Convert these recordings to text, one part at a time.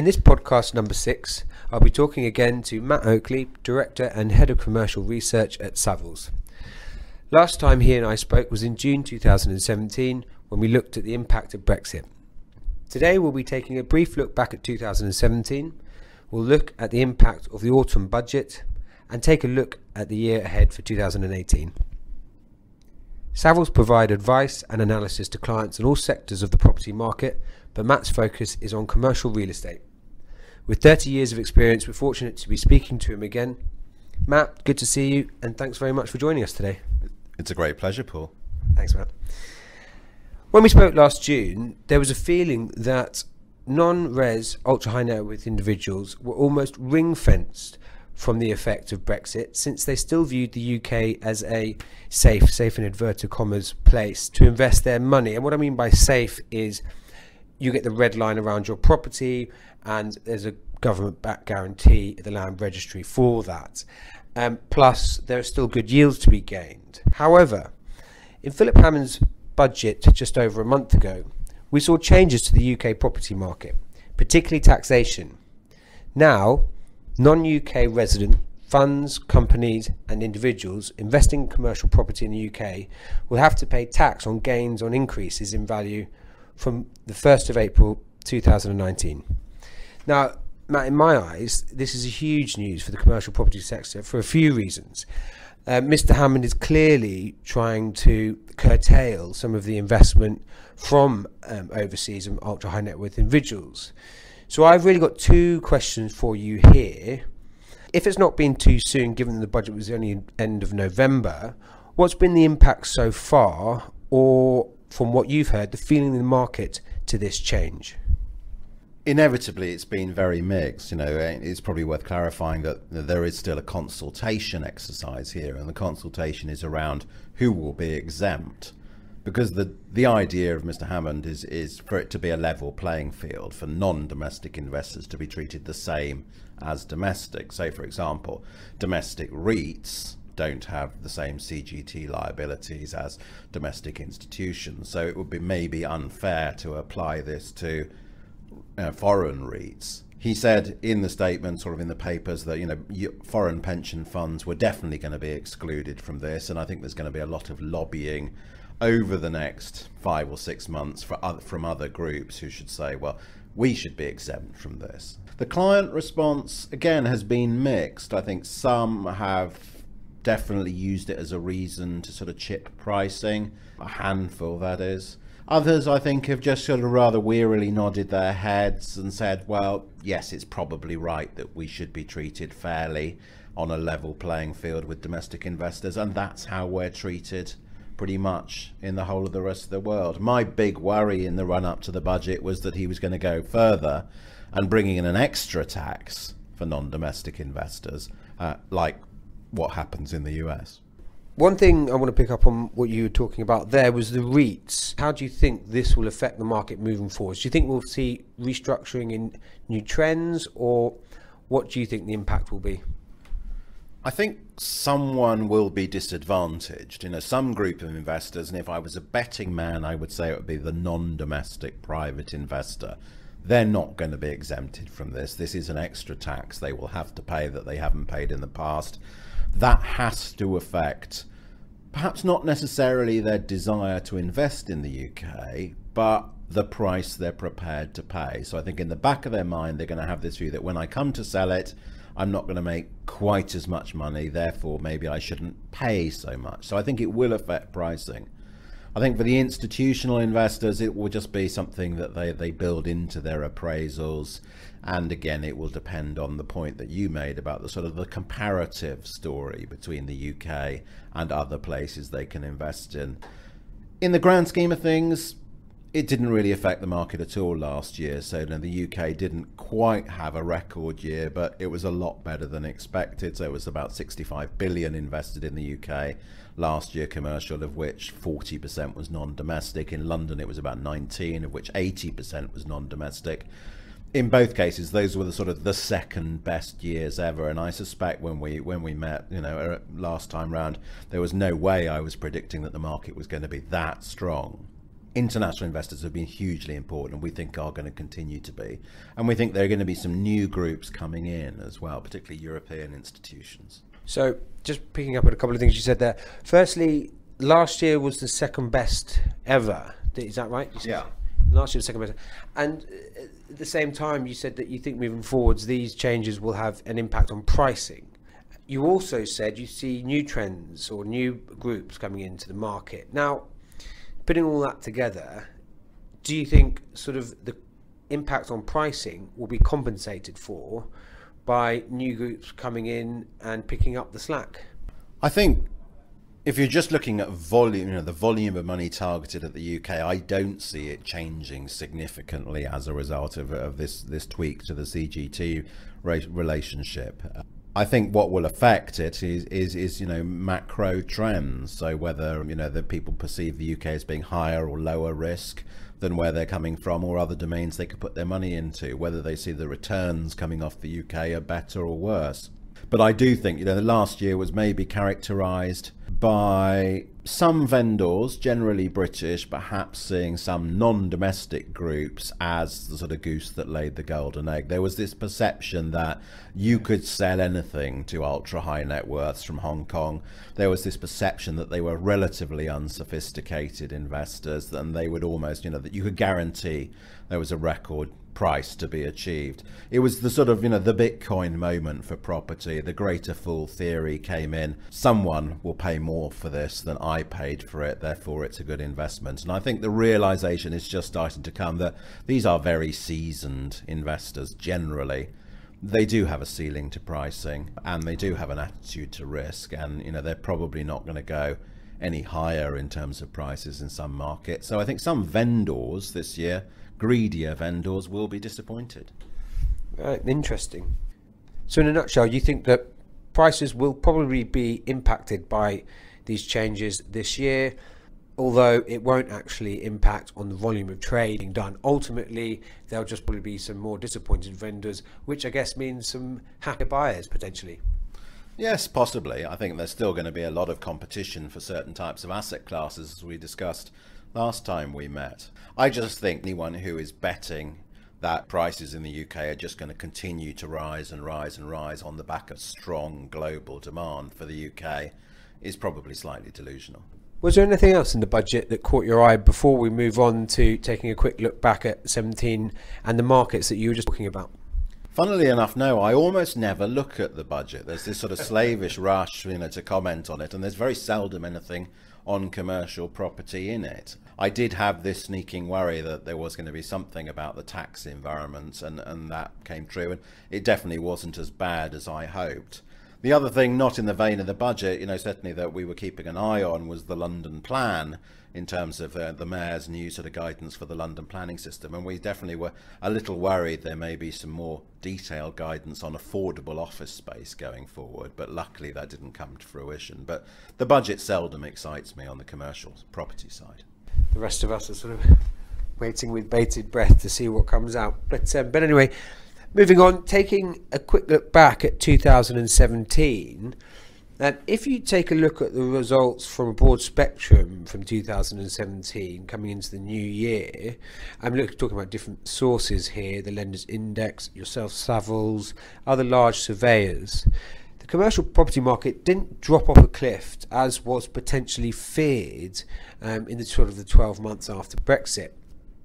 In this podcast number six, I'll be talking again to Matt Oakley, Director and Head of Commercial Research at Savills. Last time he and I spoke was in June 2017 when we looked at the impact of Brexit. Today we'll be taking a brief look back at 2017, we'll look at the impact of the autumn budget, and take a look at the year ahead for 2018. Savills provide advice and analysis to clients in all sectors of the property market but Matt's focus is on commercial real estate. With 30 years of experience, we're fortunate to be speaking to him again. Matt, good to see you, and thanks very much for joining us today. It's a great pleasure, Paul. Thanks, Matt. When we spoke last June, there was a feeling that non res ultra high net worth individuals were almost ring fenced from the effect of Brexit, since they still viewed the UK as a safe, safe in inverted commas, place to invest their money. And what I mean by safe is you get the red line around your property, and there's a government backed guarantee at the land registry for that. Um, plus, there are still good yields to be gained. However, in Philip Hammond's budget just over a month ago, we saw changes to the UK property market, particularly taxation. Now, non UK resident funds, companies, and individuals investing in commercial property in the UK will have to pay tax on gains on increases in value from the 1st of April 2019. Now, Matt, in my eyes, this is a huge news for the commercial property sector for a few reasons. Uh, Mr. Hammond is clearly trying to curtail some of the investment from um, overseas and ultra high net worth individuals. So I've really got two questions for you here. If it's not been too soon, given the budget was only end of November, what's been the impact so far, or from what you've heard, the feeling in the market to this change? Inevitably, it's been very mixed. You know, it's probably worth clarifying that there is still a consultation exercise here, and the consultation is around who will be exempt. Because the the idea of Mr. Hammond is is for it to be a level playing field for non-domestic investors to be treated the same as domestic. Say, for example, domestic REITs don't have the same CGT liabilities as domestic institutions. So it would be maybe unfair to apply this to uh, foreign REITs. He said in the statement, sort of in the papers, that you know foreign pension funds were definitely going to be excluded from this, and I think there's going to be a lot of lobbying over the next five or six months for other, from other groups who should say, well, we should be exempt from this. The client response again has been mixed. I think some have definitely used it as a reason to sort of chip pricing, a handful that is. Others, I think, have just sort of rather wearily nodded their heads and said, well, yes, it's probably right that we should be treated fairly on a level playing field with domestic investors, and that's how we're treated pretty much in the whole of the rest of the world. My big worry in the run up to the budget was that he was going to go further and bringing in an extra tax for non domestic investors, uh, like what happens in the US. One thing I want to pick up on what you were talking about there was the REITs. How do you think this will affect the market moving forward? Do you think we'll see restructuring in new trends, or what do you think the impact will be? I think someone will be disadvantaged. You know, some group of investors, and if I was a betting man, I would say it would be the non domestic private investor they're not going to be exempted from this. This is an extra tax they will have to pay that they haven't paid in the past. That has to affect perhaps not necessarily their desire to invest in the UK, but the price they're prepared to pay. So I think in the back of their mind, they're going to have this view that when I come to sell it, I'm not going to make quite as much money, therefore maybe I shouldn't pay so much. So I think it will affect pricing. I think for the institutional investors, it will just be something that they, they build into their appraisals. And again, it will depend on the point that you made about the sort of the comparative story between the UK and other places they can invest in. In the grand scheme of things, it didn't really affect the market at all last year. So you know, the UK didn't quite have a record year, but it was a lot better than expected. So it was about 65 billion invested in the UK last year commercial, of which 40% was non-domestic. In London, it was about 19, of which 80% was non-domestic. In both cases, those were the sort of the second best years ever, and I suspect when we when we met, you know, er, last time round, there was no way I was predicting that the market was going to be that strong. international investors have been hugely important and we think are going to continue to be. And we think there are going to be some new groups coming in as well, particularly European institutions. So, just picking up on a couple of things you said there. Firstly, last year was the second best ever. Is that right? Yeah. Last year was second best. And uh, at the same time, you said that you think moving forwards, these changes will have an impact on pricing. You also said you see new trends or new groups coming into the market. Now, putting all that together, do you think sort of the impact on pricing will be compensated for by new groups coming in and picking up the slack? I think if you're just looking at volume, you know, the volume of money targeted at the UK, I don't see it changing significantly as a result of, of this this tweak to the CGT relationship. I think what will affect it is, is, is you know macro trends. So whether you know the people perceive the UK as being higher or lower risk than where they're coming from, or other domains they could put their money into, whether they see the returns coming off the UK are better or worse. But I do think you know the last year was maybe characterised by some vendors, generally British, perhaps seeing some non domestic groups as the sort of goose that laid the golden egg. There was this perception that you could sell anything to ultra high net worths from Hong Kong. There was this perception that they were relatively unsophisticated investors and they would almost, you know, that you could guarantee there was a record price to be achieved. It was the sort of, you know, the Bitcoin moment for property. The greater fool theory came in. Someone will pay more for this than I paid for it, therefore it's a good investment. And I think the realization is just starting to come that these are very seasoned investors generally. They do have a ceiling to pricing and they do have an attitude to risk and you know they're probably not going to go any higher in terms of prices in some markets. So I think some vendors this year greedier vendors will be disappointed. Right, interesting. So, in a nutshell, you think that prices will probably be impacted by these changes this year, although it won't actually impact on the volume of trading done. Ultimately, there'll just probably be some more disappointed vendors, which I guess means some happy buyers potentially. Yes, possibly. I think there's still going to be a lot of competition for certain types of asset classes, as we discussed last time we met. I just think anyone who is betting that prices in the UK are just going to continue to rise and rise and rise on the back of strong global demand for the UK is probably slightly delusional. Was there anything else in the budget that caught your eye before we move on to taking a quick look back at 17 and the markets that you were just talking about? Funnily enough, no, I almost never look at the budget. There's this sort of slavish rush, you know, to comment on it, and there's very seldom anything on commercial property in it. I did have this sneaking worry that there was going to be something about the tax environment, and, and that came true. And it definitely wasn't as bad as I hoped. The other thing, not in the vein of the budget, you know, certainly that we were keeping an eye on was the London plan in terms of uh, the mayor's new sort of guidance for the London planning system. And we definitely were a little worried there may be some more detailed guidance on affordable office space going forward. But luckily that didn't come to fruition. But the budget seldom excites me on the commercial property side the rest of us are sort of waiting with bated breath to see what comes out. But um, but anyway, moving on, taking a quick look back at 2017. And if you take a look at the results from a broad spectrum from 2017 coming into the new year, I'm looking, talking about different sources here the Lenders Index, yourself, Savills, other large surveyors The commercial property market didn't drop off a cliff as was potentially feared um, in the sort of the 12 months after Brexit.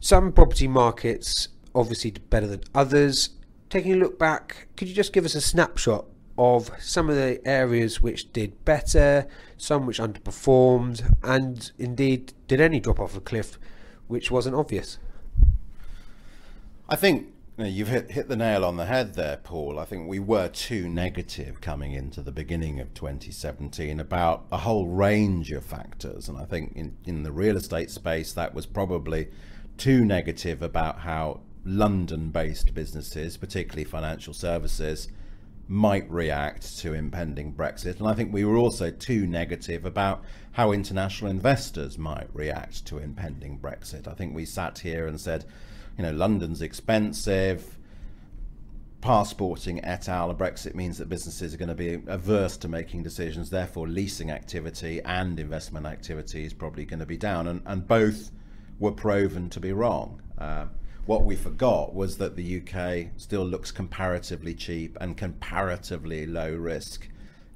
Some property markets obviously did better than others. Taking a look back, could you just give us a snapshot of some of the areas which did better, some which underperformed, and indeed did any drop off a cliff which wasn't obvious? I think you you've hit, hit the nail on the head there, Paul. I think we were too negative coming into the beginning of 2017 about a whole range of factors. And I think in, in the real estate space, that was probably too negative about how London based businesses, particularly financial services, might react to impending Brexit. And I think we were also too negative about how international investors might react to impending Brexit. I think we sat here and said, you know, London's expensive. Passporting et al. Brexit means that businesses are going to be averse to making decisions. Therefore, leasing activity and investment activity is probably going to be down. And, and both were proven to be wrong. Uh, what we forgot was that the UK still looks comparatively cheap and comparatively low risk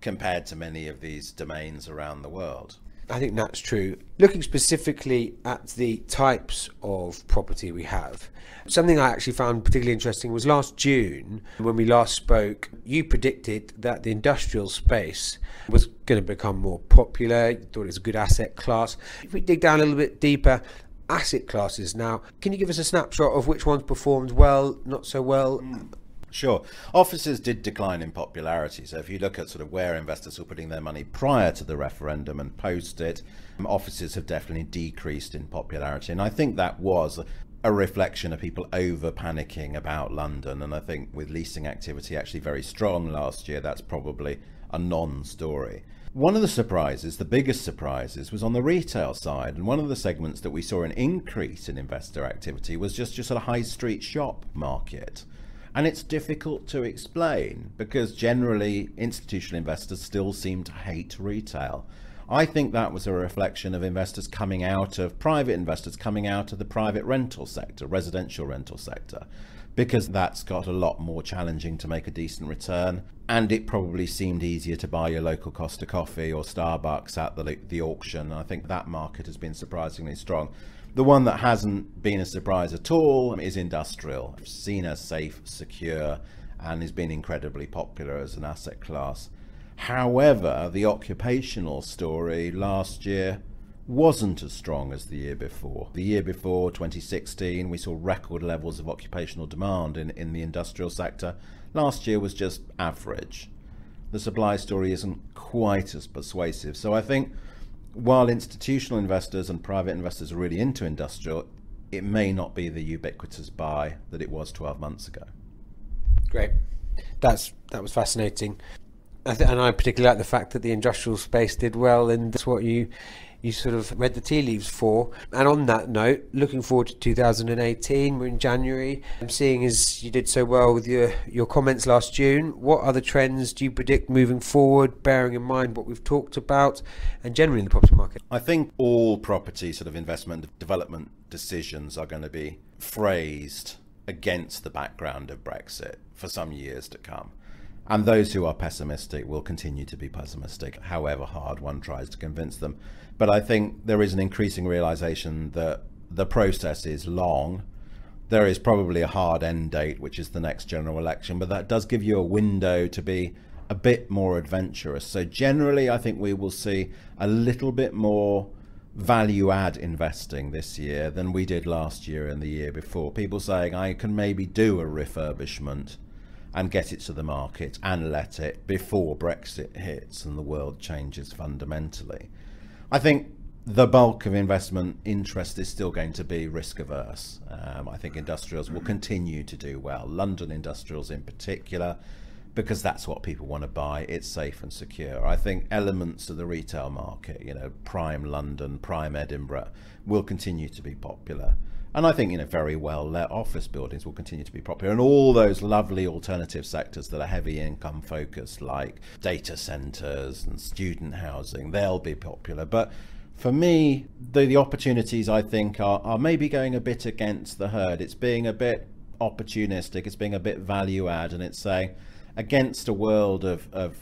compared to many of these domains around the world. I think that's true. Looking specifically at the types of property we have, something I actually found particularly interesting was last June when we last spoke, you predicted that the industrial space was going to become more popular. You thought it was a good asset class. If we dig down a little bit deeper, asset classes now, can you give us a snapshot of which ones performed well, not so well? Mm. Sure. Offices did decline in popularity. So if you look at sort of where investors were putting their money prior to the referendum and post it, um, offices have definitely decreased in popularity. And I think that was a reflection of people over panicking about London. And I think with leasing activity actually very strong last year, that's probably a non story. One of the surprises, the biggest surprises, was on the retail side. And one of the segments that we saw an increase in investor activity was just, a high street shop market. And it's difficult to explain because generally institutional investors still seem to hate retail. I think that was a reflection of investors coming out of private investors coming out of the private rental sector, residential rental sector, because that's got a lot more challenging to make a decent return. And it probably seemed easier to buy your local Costa Coffee or Starbucks at the, the auction. I think that market has been surprisingly strong. The one that hasn't been a surprise at all is industrial, seen as safe, secure, and has been incredibly popular as an asset class. However, the occupational story last year wasn't as strong as the year before. The year before, 2016, we saw record levels of occupational demand in, in the industrial sector. Last year was just average. The supply story isn't quite as persuasive. So I think while institutional investors and private investors are really into industrial, it may not be the ubiquitous buy that it was 12 months ago. Great. That's that was fascinating. I and I particularly like the fact that the industrial space did well, and that's what you you sort of read the tea leaves for. And on that note, looking forward to 2018, we're in January. I'm seeing as you did so well with your, your comments last June, what other trends do you predict moving forward, bearing in mind what we've talked about and generally in the property market? I think all property sort of investment development decisions are going to be phrased against the background of Brexit for some years to come. And those who are pessimistic will continue to be pessimistic, however hard one tries to convince them. But I think there is an increasing realization that the process is long. There is probably a hard end date, which is the next general election, but that does give you a window to be a bit more adventurous. So, generally, I think we will see a little bit more value add investing this year than we did last year and the year before. People saying, I can maybe do a refurbishment and get it to the market and let it before Brexit hits and the world changes fundamentally. I think the bulk of investment interest is still going to be risk averse. Um, I think industrials will continue to do well, London industrials in particular, because that's what people want to buy. It's safe and secure. I think elements of the retail market, you know, prime London, prime Edinburgh, will continue to be popular. And I think you know very well let office buildings will continue to be popular, and all those lovely alternative sectors that are heavy income focused, like data centers and student housing, they'll be popular. But for me, the, the opportunities I think are, are maybe going a bit against the herd. It's being a bit opportunistic, it's being a bit value add, and it's saying against a world of, of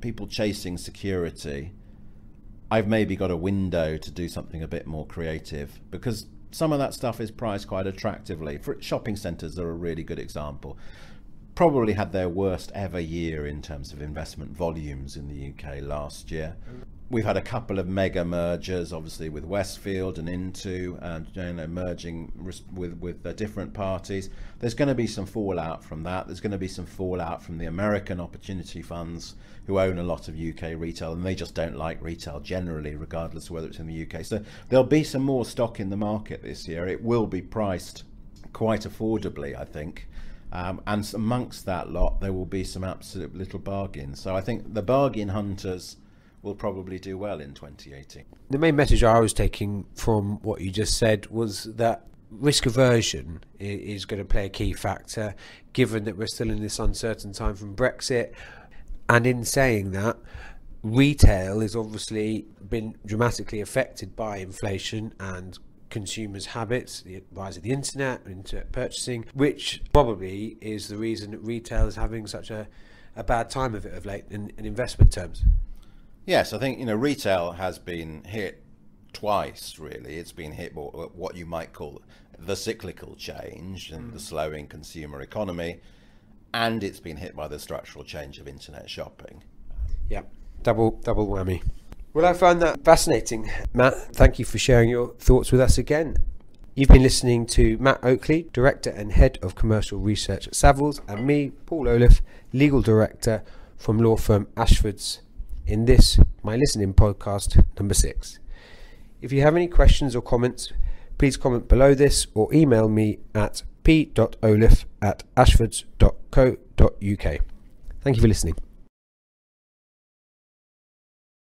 people chasing security. I've maybe got a window to do something a bit more creative because some of that stuff is priced quite attractively. For shopping centres are a really good example. Probably had their worst ever year in terms of investment volumes in the UK last year. We've had a couple of mega mergers, obviously with Westfield and Intu, and you know, merging with with different parties. There's going to be some fallout from that. There's going to be some fallout from the American opportunity funds who own a lot of UK retail, and they just don't like retail generally, regardless of whether it's in the UK. So there'll be some more stock in the market this year. It will be priced quite affordably, I think. Um, and amongst that lot, there will be some absolute little bargains. So I think the bargain hunters will probably do well in 2018. The main message I was taking from what you just said was that risk aversion is going to play a key factor, given that we're still in this uncertain time from Brexit. And in saying that, retail has obviously been dramatically affected by inflation and consumers' habits, the rise of the internet, internet purchasing, which probably is the reason that retail is having such a, a bad time of it of late in, in investment terms. Yes, I think you know retail has been hit twice. Really, it's been hit by what you might call the cyclical change and mm. the slowing consumer economy, and it's been hit by the structural change of internet shopping. Yeah, double double whammy. Well, I found that fascinating, Matt. Thank you for sharing your thoughts with us again. You've been listening to Matt Oakley, Director and Head of Commercial Research at Savills, and me, Paul Olliff, Legal Director from law firm Ashfords, in this, my listening podcast number six. If you have any questions or comments, please comment below this or email me at p.olliff at ashfords.co.uk. Thank you for listening.